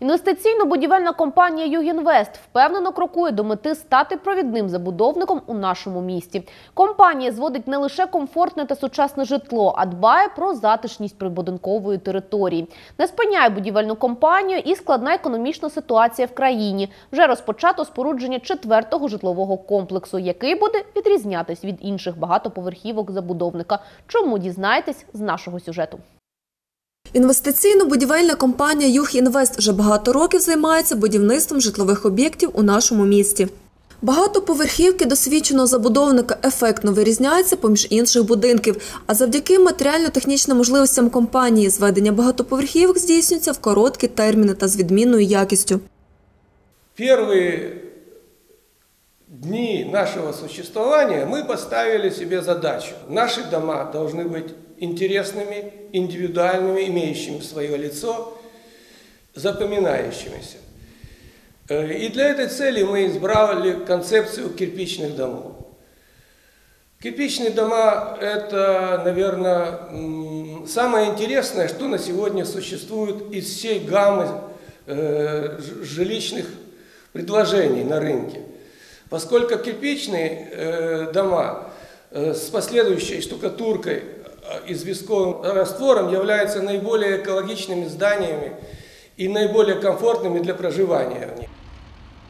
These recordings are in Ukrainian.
Інвестиційно-будівельна компанія Югінвест впевнено крокує до мети стати провідним забудовником у нашому місті. Компанія зводить не лише комфортне та сучасне житло, а дбає про затишність прибудинкової території. Не спиняє будівельну компанію і складна економічна ситуація в країні. Вже розпочато спорудження четвертого житлового комплексу, який буде відрізнятись від інших багатоповерхівок забудовника. Чому дізнаєтесь з нашого сюжету? Інвестиційно-будівельна компанія «Югінвест» вже багато років займається будівництвом житлових об'єктів у нашому місті. Багатоповерхівки досвідченого забудовника ефектно вирізняються поміж інших будинків, а завдяки матеріально-технічним можливостям компанії зведення багатоповерхівок здійснюється в короткі терміни та з відмінною якістю. Первые дни нашего существования мы поставили себе задачу. Наши дома должны быть интересными, индивидуальными, имеющими свое лицо, запоминающимися. Э, И для этой цели мы избрали концепцию кирпичных домов. Кирпичные дома – это, наверное, самое интересное, что на сегодня существует из всей гаммы э, жилищных предложений на рынке. Поскольку кирпичные э, дома с последующей штукатуркой э, известковым раствором являются наиболее экологичными зданиями и наиболее комфортными для проживания в них.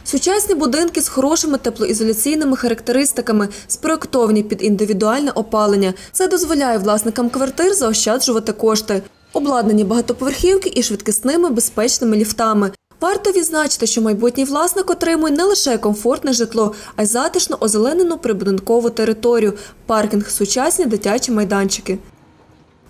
Сучасні будинки з хорошими теплоізоляційними характеристиками, спроєктовані під індивідуальне опалення. Це дозволяє власникам квартир заощаджувати кошти. Обладнані багатоповерхівки і швидкісними безпечними ліфтами. Варто відзначити, що майбутній власник отримує не лише комфортне житло, а й затишно озеленену прибудинкову територію, паркінг, сучасні дитячі майданчики.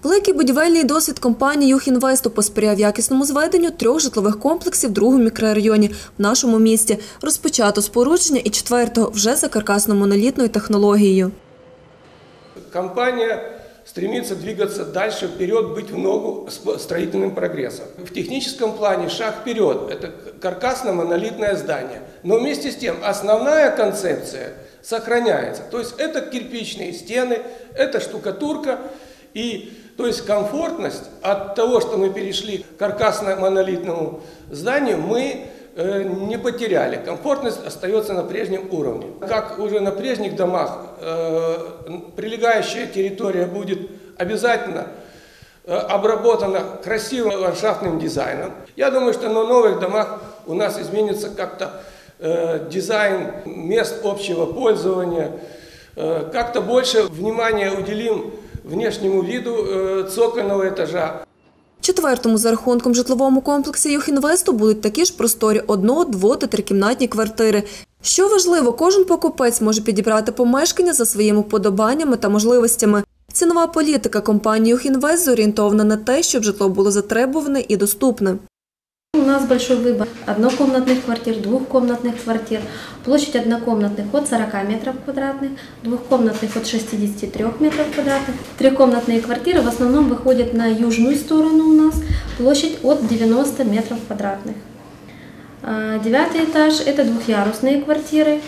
Великий будівельний досвід компанії «Юхінвесту» посприяв якісному зведенню трьох житлових комплексів в другому мікрорайоні в нашому місті. Розпочато спорудження і четвертого вже за каркасно-монолітною технологією. Компания стремится двигаться дальше, вперед, быть в ногу с строительным прогрессом. В техническом плане шаг вперед – это каркасно-монолитное здание. Но вместе с тем основная концепция сохраняется. То есть это кирпичные стены, это штукатурка и то есть комфортность от того, что мы перешли к каркасно-монолитному зданию, мы э, не потеряли. Комфортность остается на прежнем уровне. Как уже на прежних домах, э, прилегающая территория будет обязательно э, обработана красивым ландшафтным дизайном. Я думаю, что на новых домах у нас изменится как-то э, дизайн мест общего пользования, Э, как-то больше внимания уделим внешнему виду э, цокольного этажа. Четвертому за рахунком житловому комплексі «Юхінвесту» будуть такі ж просторі одно-, дво- та трикімнатні квартири. Що важливо, кожен покупець може підібрати помешкання за своїми вподобаннями та можливостями. Цінова політика компанії «Юхінвест» зорієнтована на те, щоб житло було затребуване і доступне. У нас большой выбор однокомнатных квартир, двухкомнатных квартир. Площадь однокомнатных от 40 метров квадратных, двухкомнатных от 63 метров квадратных. Трехкомнатные квартиры в основном выходят на южную сторону у нас, площадь от 90 метров квадратных. А, Девятый этаж – это двухъярусные квартиры.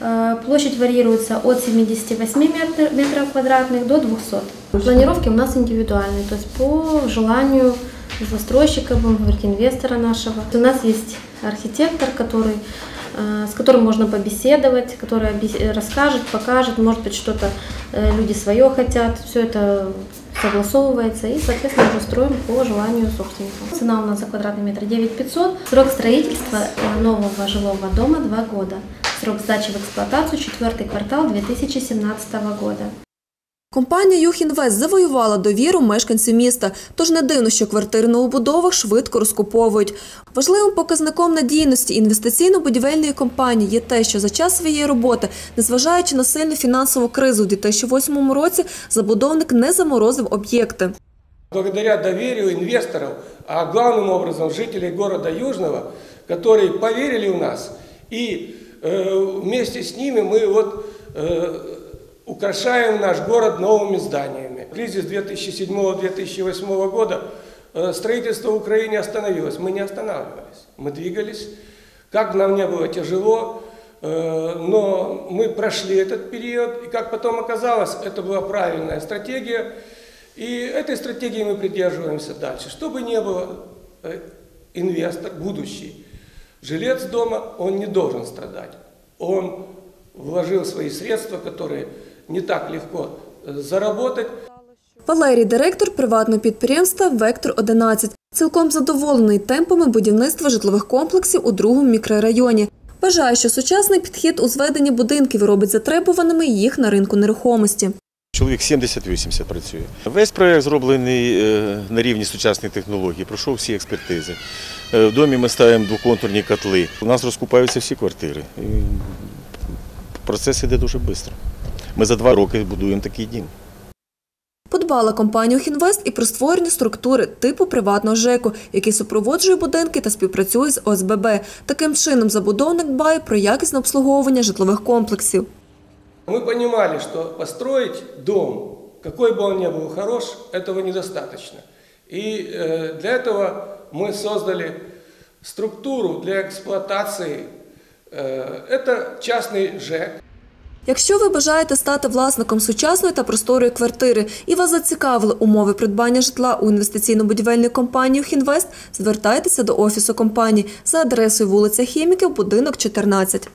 А, Площадь варьируется от 78 метр- метров квадратных до 200. Планировки у нас индивидуальные, то есть по желанию застройщика, инвестора нашего. У нас есть архитектор, который, э, с которым можно побеседовать, который объяс- расскажет, покажет, может быть, что-то э, люди свое хотят. Все это согласовывается и, соответственно, уже строим по желанию собственника. Цена у нас за квадратный метр 9 500. Срок строительства э, нового жилого дома 2 года. Срок сдачи в эксплуатацию четвертый квартал 2017 года. Компанія «Юхінвест» завоювала довіру мешканців міста, тож не дивно, що квартири на убудовах швидко розкуповують. Важливим показником надійності інвестиційно-будівельної компанії є те, що за час своєї роботи, незважаючи на сильну фінансову кризу у 2008 році, забудовник не заморозив об'єкти. Благодаря доверию инвесторов, а главным образом жителей города Южного, которые поверили в нас, и э, вместе с ними мы вот э, украшаем наш город новыми зданиями. Кризис 2007-2008 года э, строительство в Украине остановилось. Мы не останавливались, мы двигались. Как нам не было тяжело, э, но мы прошли этот период, и как потом оказалось, это была правильная стратегия. И этой стратегии мы придерживаемся дальше. Что бы ни было, э, инвестор, будущий жилец дома, он не должен страдать. Он вложил свои средства, которые не так легко э, заработать. Валерій, директор приватного підприємства Вектор 11 цілком задоволений темпами будівництва житлових комплексів у другому мікрорайоні. Вважає, що сучасний підхід у зведенні будинків робить затребуваними їх на ринку нерухомості. Чоловік 70-80 працює. Весь проєкт зроблений е, на рівні сучасних технологій, пройшов всі експертизи. Е, В домі ми ставимо двоконтурні котли. У нас розкупаються всі квартири. І процес іде дуже швидко. Ми за два роки будуємо такий дім. Подбала компанія «Охінвест» і про створення структури типу приватного ЖЕКу, який супроводжує будинки та співпрацює з ОСББ. Таким чином забудовник дбає про якісне обслуговування житлових комплексів. Мы понимали, что построить дом, какой бы он ни был хорош, этого недостаточно. И э, для этого мы создали структуру для эксплуатации. Э, это частный ЖЭК, Якщо ви бажаєте стати власником сучасної та просторої квартири і вас зацікавили умови придбання житла у інвестиційно-будівельній компанії «Хінвест», звертайтеся до офісу компанії за адресою вулиця Хіміків, будинок 14.